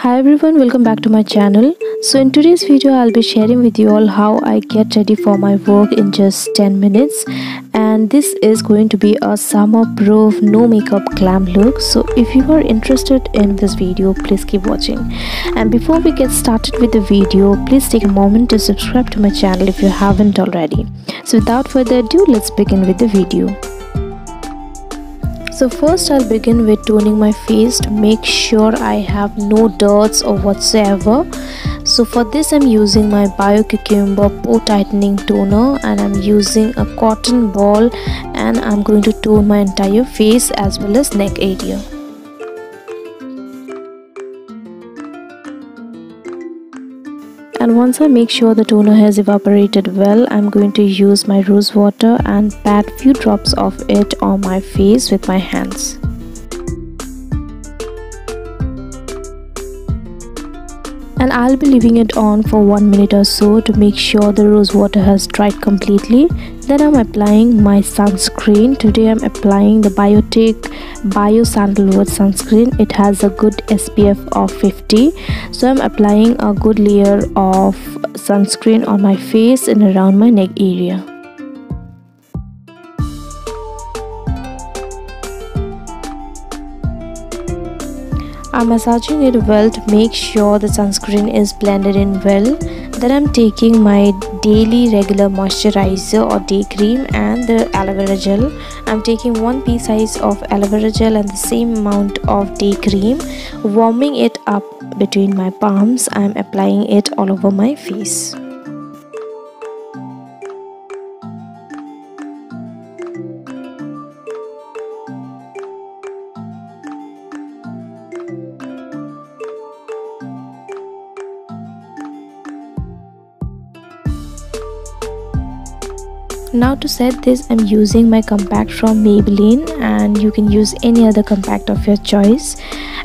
hi everyone welcome back to my channel. So in today's video i'll be sharing with you all how i get ready for my work in just 10 minutes. And this is going to be a summer proof no makeup glam look. So if you are interested in this video please keep watching. And before we get started with the video please take a moment to subscribe to my channel if you haven't already. So without further ado let's begin with the video so first I'll begin with toning my face to make sure I have no dirts or whatsoever. So for this I'm using my Bio Cucumber Pore Tightening Toner and I'm using a cotton ball and I'm going to tone my entire face as well as neck area and once I make sure the toner has evaporated well I'm going to use my rose water and pat few drops of it on my face with my hands and I'll be leaving it on for one minute or so to make sure the rose water has dried completely. Then I'm applying my sunscreen. Today I'm applying the Biotique Bio Sandalwood sunscreen. It has a good SPF of 50 so I'm applying a good layer of sunscreen on my face and around my neck area I'm massaging it well to make sure the sunscreen is blended in well. Then I'm taking my daily regular moisturizer or day cream and the aloe vera gel. I'm taking one pea size of aloe vera gel and the same amount of day cream. Warming it up between my palms, I'm applying it all over my face. Now to set this i'm using my compact from maybelline and you can use any other compact of your choice.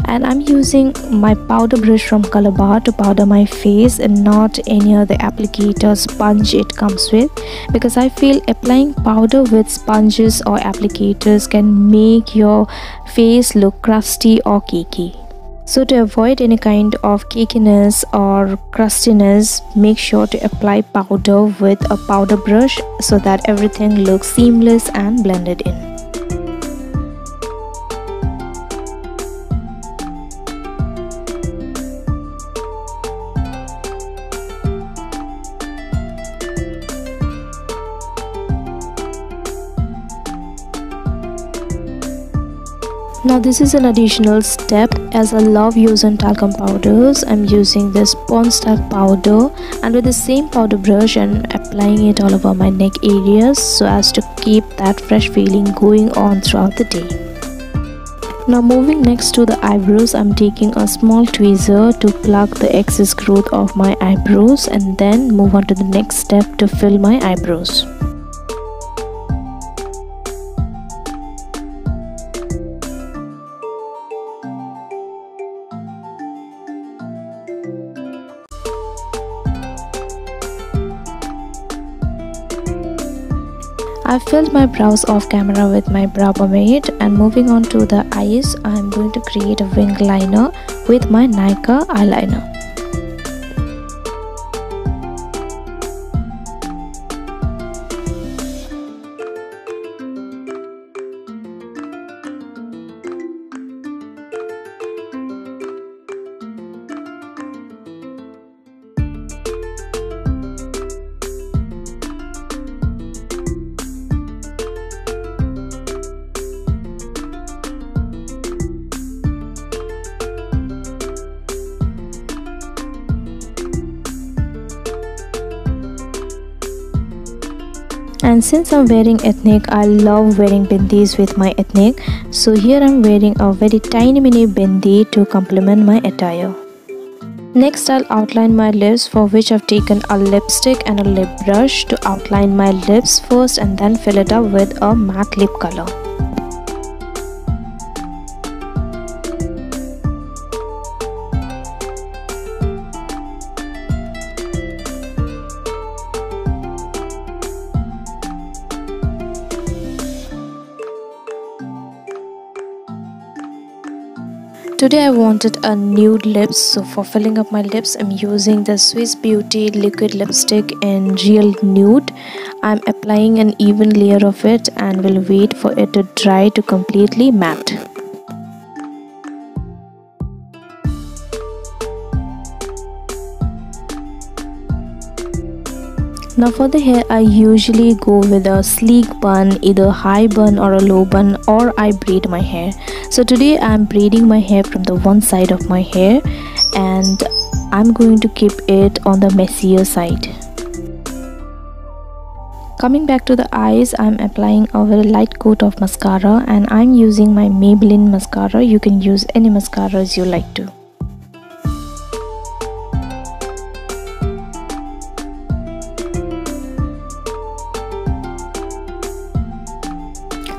And i'm using my powder brush from colorbar to powder my face and not any other applicator sponge it comes with because i feel applying powder with sponges or applicators can make your face look crusty or cakey so to avoid any kind of cakiness or crustiness, make sure to apply powder with a powder brush so that everything looks seamless and blended in. Now this is an additional step as I love using talcum powders. I'm using this Pond's powder and with the same powder brush and applying it all over my neck areas so as to keep that fresh feeling going on throughout the day. Now moving next to the eyebrows I'm taking a small tweezer to pluck the excess growth of my eyebrows and then move on to the next step to fill my eyebrows I filled my brows off camera with my brow pomade and moving on to the eyes I am going to create a wing liner with my Nykaa eyeliner. And since I'm wearing ethnic I love wearing bindis with my ethnic so here I'm wearing a very tiny mini bindi to complement my attire Next I'll outline my lips for which I've taken a lipstick and a lip brush to outline my lips first and then fill it up with a matte lip color. Today I wanted a nude lips so for filling up my lips I'm using the Swiss Beauty liquid lipstick in real nude. I'm applying an even layer of it and will wait for it to dry to completely matte. Now for the hair I usually go with a sleek bun either high bun or a low bun or I braid my hair. So today I'm braiding my hair from the one side of my hair and I'm going to keep it on the messier side. Coming back to the eyes, I'm applying a very light coat of mascara and I'm using my Maybelline mascara. You can use any mascaras you like to.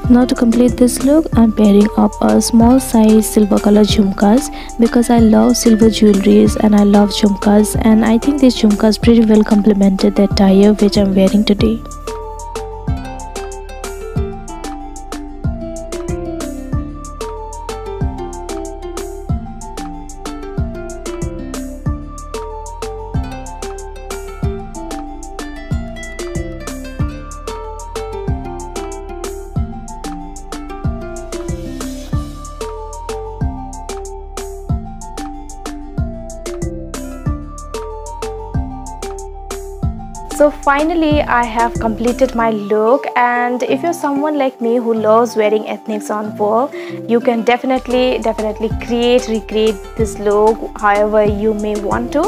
Now to complete this look, I'm pairing up a small size silver color jhumkas because I love silver jewelries and I love jhumkas and I think these jhumkas pretty well complemented the attire which I'm wearing today. So finally i have completed my look and if you're someone like me who loves wearing ethnics on wall you can definitely definitely create recreate this look however you may want to.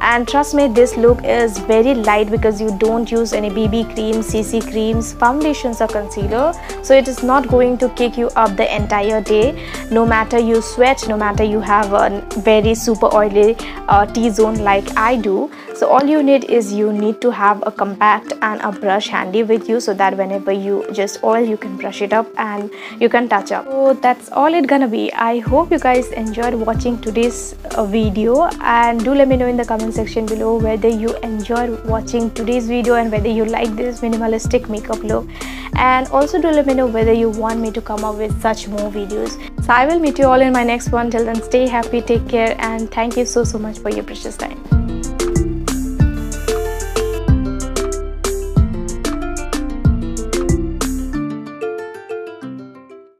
And trust me this look is very light because you don't use any bb cream cc creams foundations or concealer. So it is not going to kick you up the entire day. No matter you sweat no matter you have a very super oily uh, t-zone like i do so all you need is you need to have a compact and a brush handy with you so that whenever you just oil you can brush it up and you can touch up. So that's all it gonna be. I hope you guys enjoyed watching today's uh, video and do let me know in the comment section below whether you enjoyed watching today's video and whether you like this minimalistic makeup look. And also do let me know whether you want me to come up with such more videos. So i will meet you all in my next one. Till then stay happy take care and thank you so so much for your precious time